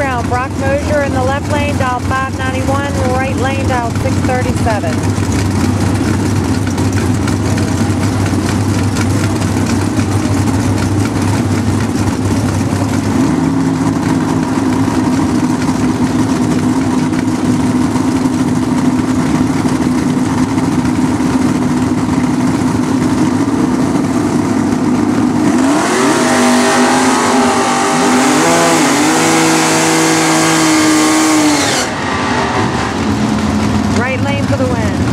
round. Brock Mosier in the left lane, dial 591. Right lane, dial 637. Right lane for the win.